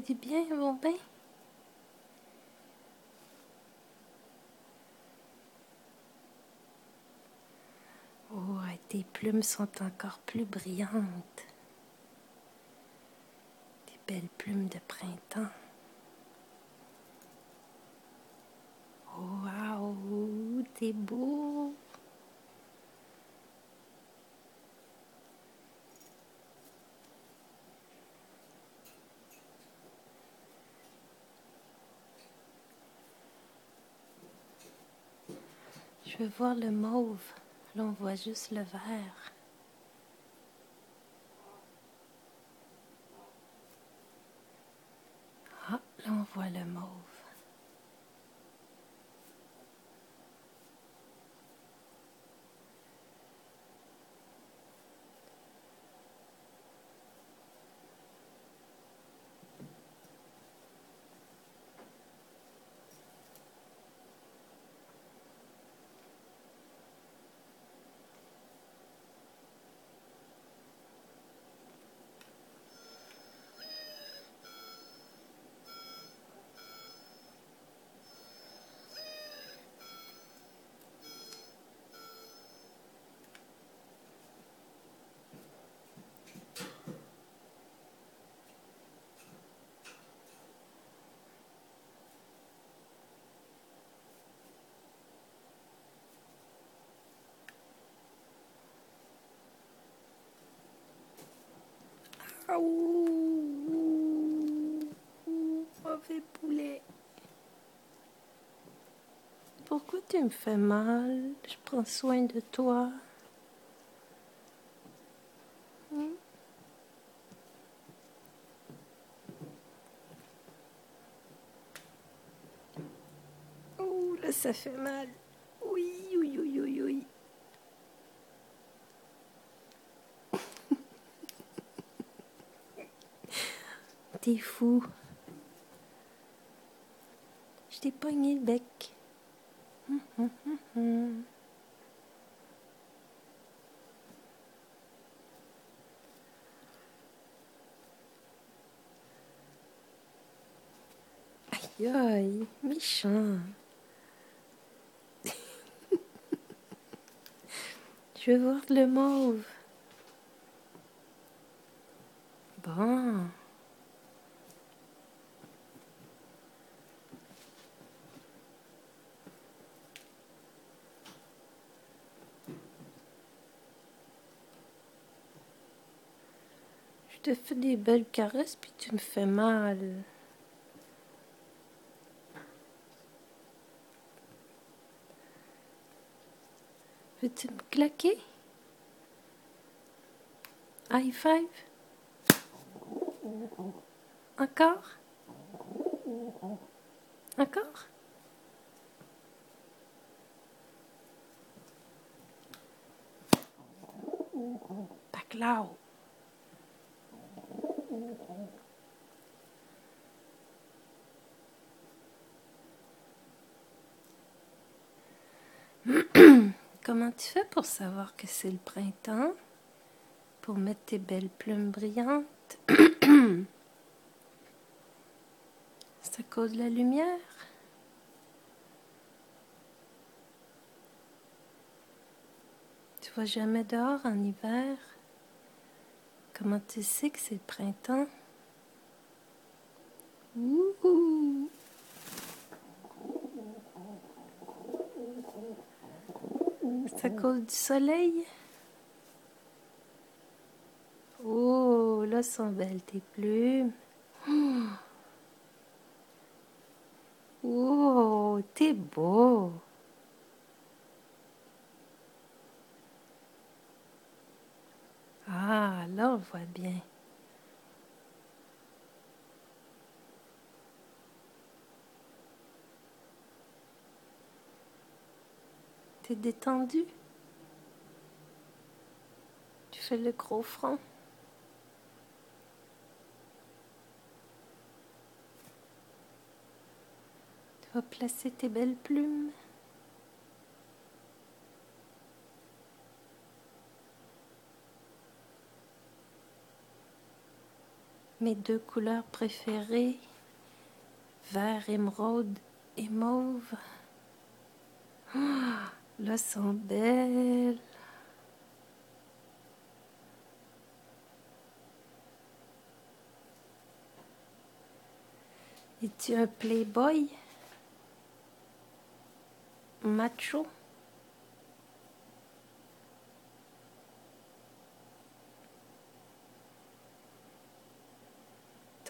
du bien, mon bain? Oh, tes plumes sont encore plus brillantes. Des belles plumes de printemps. Oh, wow, t'es beau. Veux voir le mauve. Là, on voit juste le vert. Ah, là, voit le mauve. Mauvais poulet. Pourquoi tu me fais mal? Je prends soin de toi. Hmm? Oh, là, ça fait mal. Oui, oui, oui, oui, oui. T'es fou. Je t'ai pogné le bec. Aïe aïe, méchant. Je veux voir le mauve. Te fais des belles caresses, puis tu me fais mal. Veux-tu me claquer? High five? Encore? Encore? Paclao. Comment tu fais pour savoir que c'est le printemps? Pour mettre tes belles plumes brillantes? c'est à cause de la lumière? Tu vois jamais dehors en hiver? Comment tu sais que c'est le printemps? Ouh! C'est à cause du soleil? Oh, là sont belles tes plumes. Oh, t'es beau. Ah, là, on voit bien. T'es détendu? Tu fais le gros front? Tu vas placer tes belles plumes? Mes deux couleurs préférées, vert émeraude et mauve. Ah, là, sont belles. Es-tu un playboy? Macho?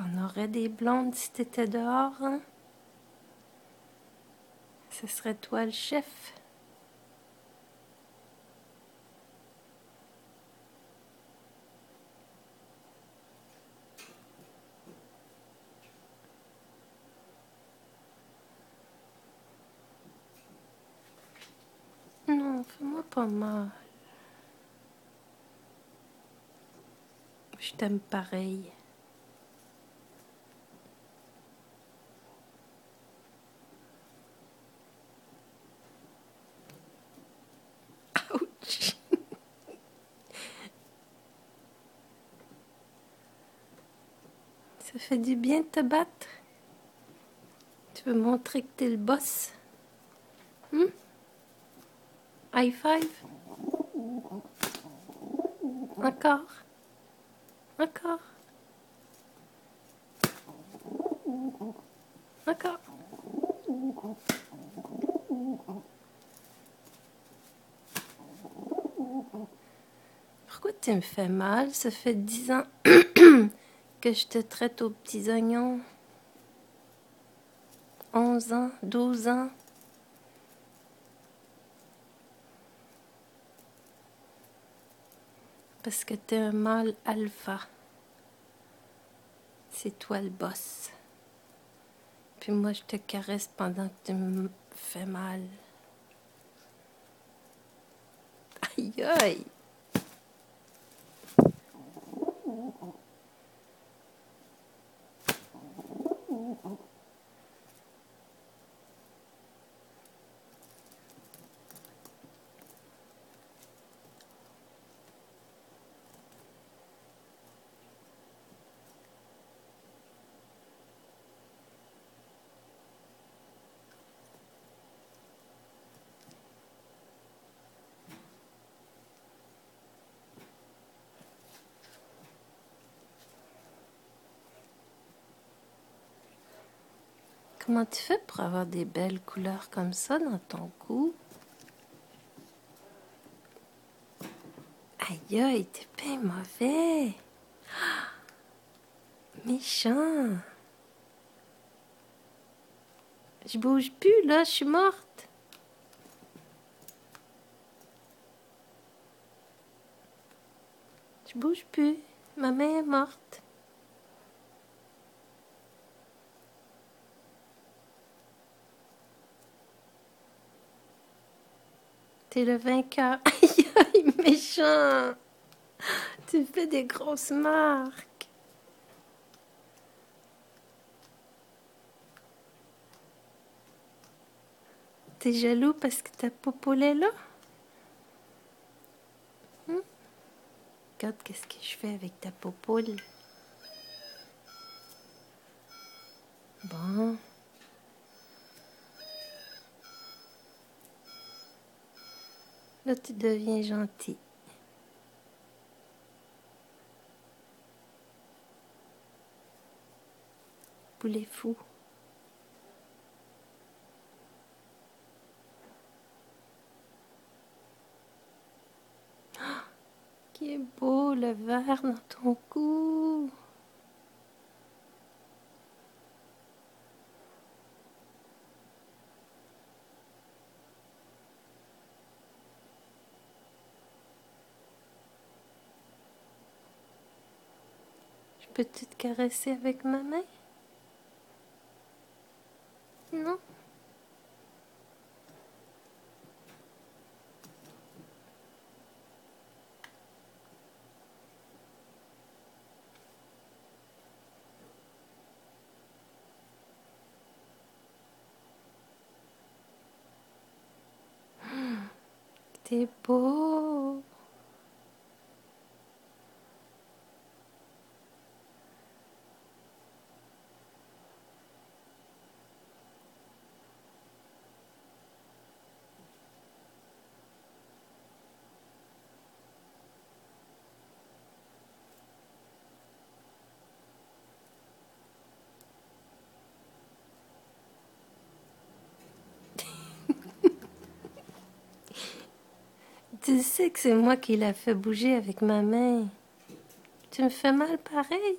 T'en aurais des blondes si t'étais dehors, hein? Ce serait toi le chef. Non, fais-moi pas mal. Je t'aime pareil. Ça fait du bien de te battre. Tu veux montrer que t'es le boss? Hmm? High five. Encore. Encore. Encore. Pourquoi tu me fais mal? Ça fait dix ans que je te traite aux petits oignons. Onze ans, douze ans. Parce que t'es un mâle alpha. C'est toi le boss. Puis moi, je te caresse pendant que tu me fais mal. Aïe aïe! Comment tu fais pour avoir des belles couleurs comme ça dans ton cou? Aïe aïe, t'es bien mauvais. Méchant. Je bouge plus, là, je suis morte. Je bouge plus. Ma main est morte. T'es le vainqueur. Aïe, aïe, méchant. Tu fais des grosses marques. T'es jaloux parce que ta popoule est là? Hmm? Regarde qu'est-ce que je fais avec ta popoule. Bon. Là, tu deviens gentil. Poulet fou. Ah, qui est beau le verre dans ton cou? Peux-tu te caresser avec ma main? Non. T'es beau Tu sais que c'est moi qui l'a fait bouger avec ma main. Tu me fais mal pareil.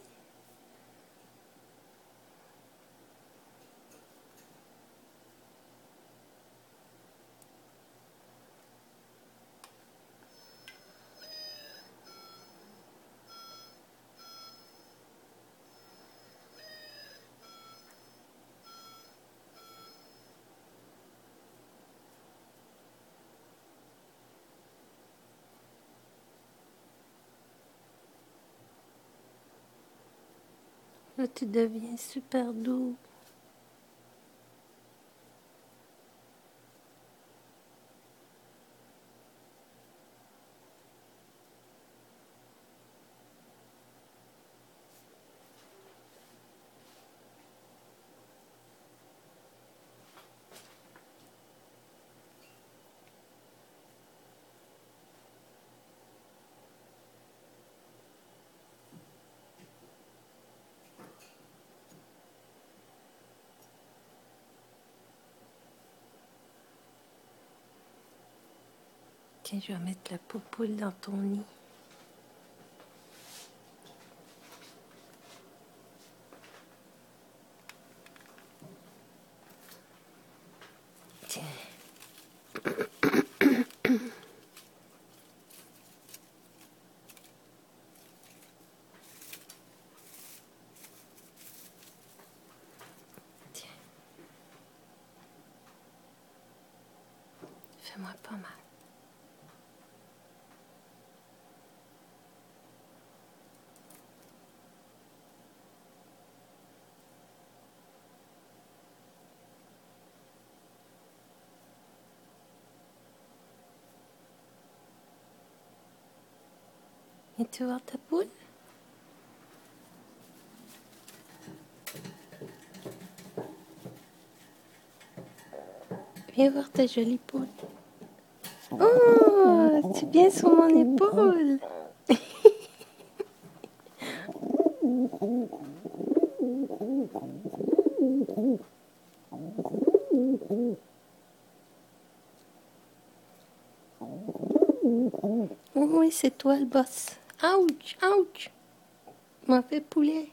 Tu deviens super doux. Tiens, je vais mettre la poupoule dans ton nid. Tiens. Tiens. Fais-moi pas mal. Viens-tu voir ta poule? Viens voir ta jolie poule. Oh, tu viens sur mon épaule. Oui, c'est toi le boss. Ouch, ouch. Mauvais poulet.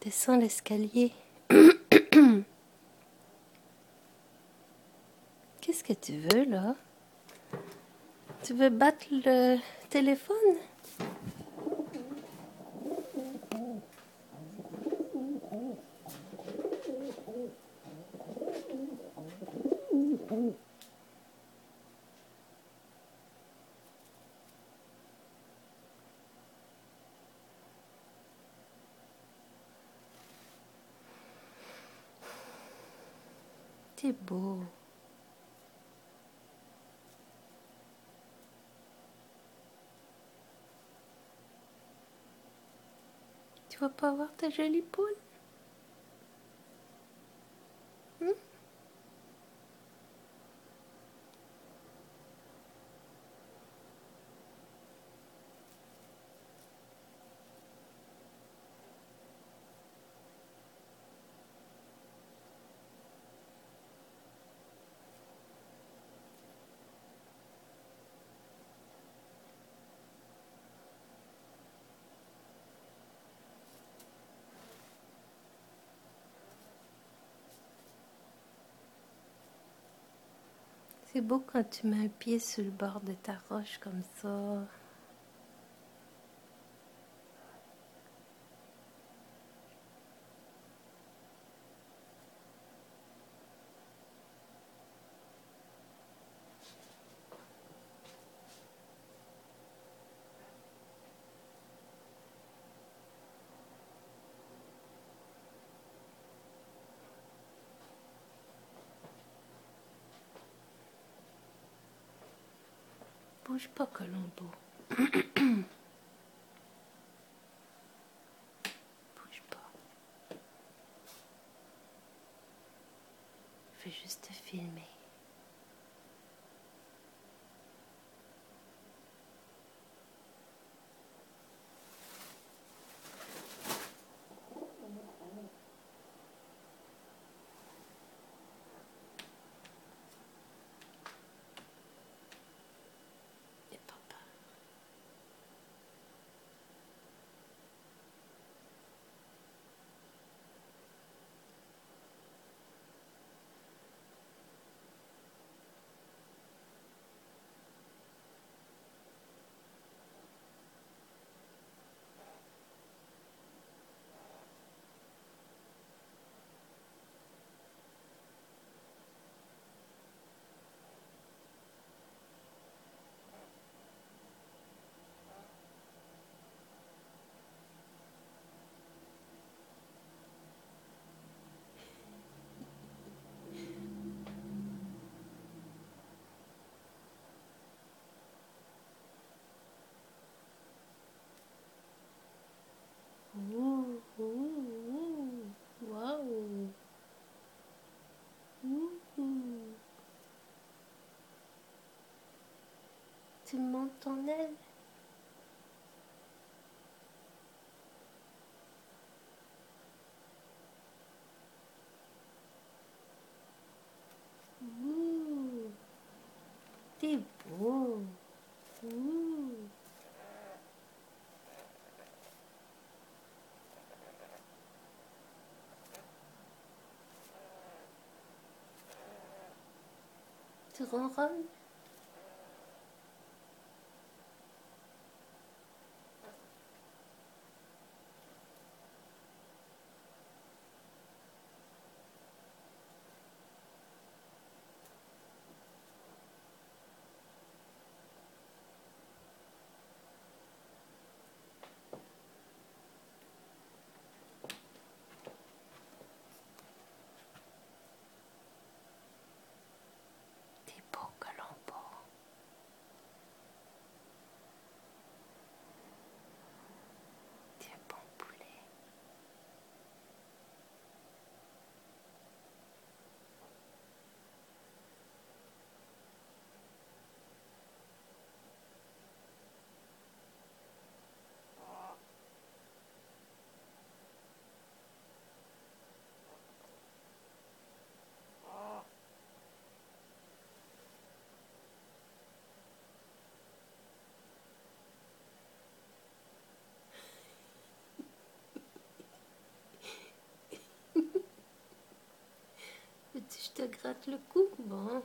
Descends l'escalier. Qu'est-ce que tu veux là? Tu veux battre le téléphone? Beau. Tu vas pas voir ta jolie poule? C'est beau quand tu mets un pied sur le bord de ta roche comme ça. Bouge pas, Colombo. Bouge pas. Je vais juste te filmer. Montes ton aile. Ouh, t'es beau. Ouh. Tu ronronnes T'es beau Colombo. T'es un bon poulet. Le cou? Bon.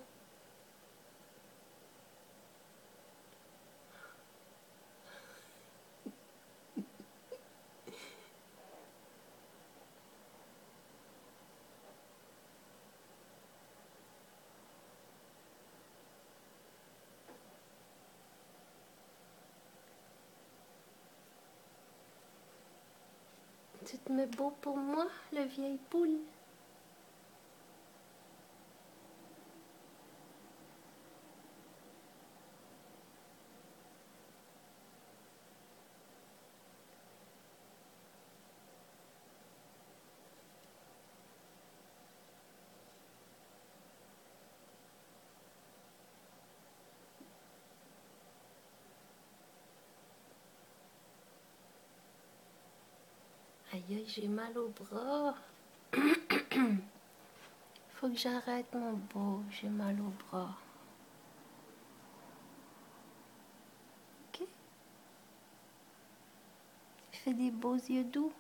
Tu te mets beau pour moi, la vieille poule? J'ai mal au bras. Faut que j'arrête mon beau, j'ai mal au bras. Ok? Fais des beaux yeux doux.